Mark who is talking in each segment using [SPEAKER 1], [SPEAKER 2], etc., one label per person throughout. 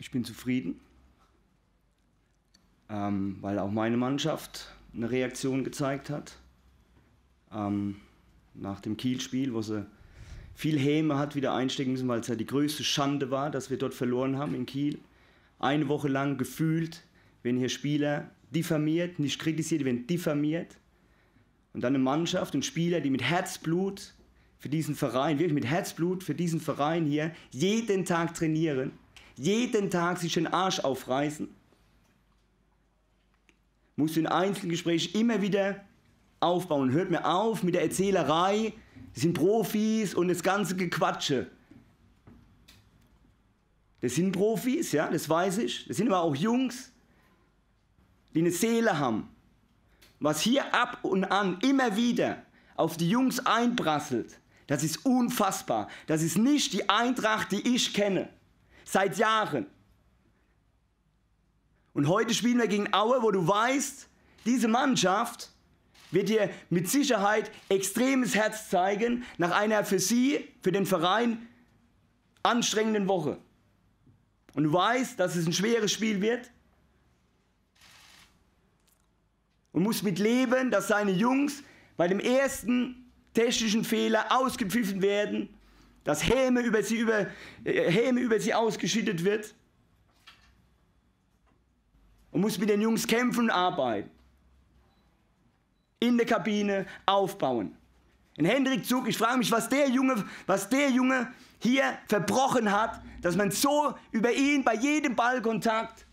[SPEAKER 1] Ich bin zufrieden, ähm, weil auch meine Mannschaft eine Reaktion gezeigt hat. Ähm, nach dem Kiel-Spiel, wo sie viel Häme hat wieder einstecken müssen, weil es ja die größte Schande war, dass wir dort verloren haben in Kiel. Eine Woche lang gefühlt, wenn hier Spieler diffamiert, nicht kritisiert, werden diffamiert. Und dann eine Mannschaft und Spieler, die mit Herzblut für diesen Verein, wirklich mit Herzblut für diesen Verein hier jeden Tag trainieren, jeden Tag sich den Arsch aufreißen. Musst du in Einzelgesprächen immer wieder aufbauen. Hört mir auf mit der Erzählerei, das sind Profis und das ganze Gequatsche. Das sind Profis, ja, das weiß ich. Das sind aber auch Jungs, die eine Seele haben. Was hier ab und an immer wieder auf die Jungs einprasselt, das ist unfassbar. Das ist nicht die Eintracht, die ich kenne. Seit Jahren. Und heute spielen wir gegen Aue, wo du weißt, diese Mannschaft wird dir mit Sicherheit extremes Herz zeigen nach einer für sie, für den Verein anstrengenden Woche. Und du weißt, dass es ein schweres Spiel wird. Und musst mit leben, dass seine Jungs bei dem ersten technischen Fehler ausgepfiffen werden, dass Häme über sie, über, äh, Häme über sie ausgeschüttet wird. Und musst mit den Jungs kämpfen und arbeiten in der Kabine aufbauen. In Hendrik Zug, ich frage mich, was der Junge, was der Junge hier verbrochen hat, dass man so über ihn bei jedem Ballkontakt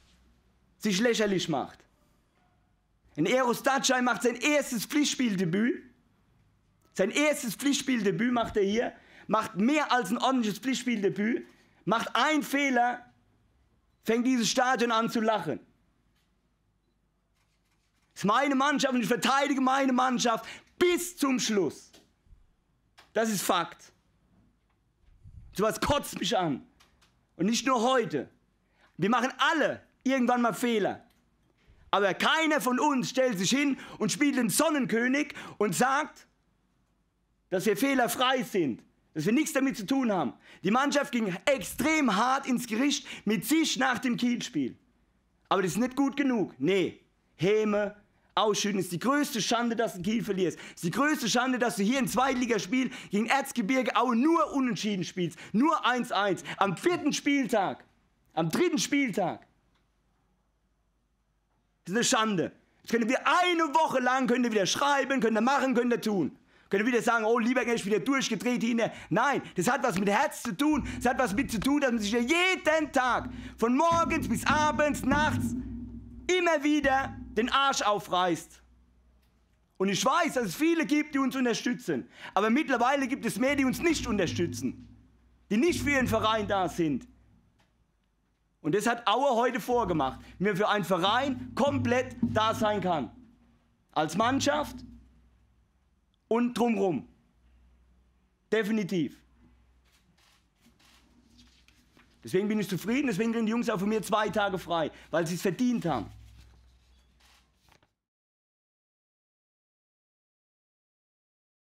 [SPEAKER 1] sich lächerlich macht. In Eros Datschai macht sein erstes Pflichtspieldebüt. Sein erstes Pflichtspieldebüt macht er hier, macht mehr als ein ordentliches Pflichtspieldebüt, macht einen Fehler, fängt dieses Stadion an zu lachen. Das ist meine Mannschaft und ich verteidige meine Mannschaft bis zum Schluss. Das ist Fakt. So was kotzt mich an. Und nicht nur heute. Wir machen alle irgendwann mal Fehler. Aber keiner von uns stellt sich hin und spielt den Sonnenkönig und sagt, dass wir fehlerfrei sind, dass wir nichts damit zu tun haben. Die Mannschaft ging extrem hart ins Gericht mit sich nach dem Kielspiel. Aber das ist nicht gut genug. Nee, Häme, ausschütten. Ist die größte Schande, dass du Kiel verlierst. Ist die größte Schande, dass du hier im Zweitligaspiel gegen Erzgebirge Aue nur unentschieden spielst. Nur 1-1. Am vierten Spieltag. Am dritten Spieltag. Das ist eine Schande. Jetzt könnt ihr eine Woche lang könnt ihr wieder schreiben, könnt ihr machen, könnt ihr tun. Könnt ihr wieder sagen, oh, lieber ich wieder durchgedreht hier. Nein, das hat was mit Herz zu tun. Das hat was mit zu tun, dass man sich ja jeden Tag, von morgens bis abends, nachts, immer wieder den Arsch aufreißt. Und ich weiß, dass es viele gibt, die uns unterstützen. Aber mittlerweile gibt es mehr, die uns nicht unterstützen. Die nicht für ihren Verein da sind. Und das hat Aue heute vorgemacht, wie man für einen Verein komplett da sein kann. Als Mannschaft und drumrum. Definitiv. Deswegen bin ich zufrieden, deswegen kriegen die Jungs auch von mir zwei Tage frei, weil sie es verdient haben.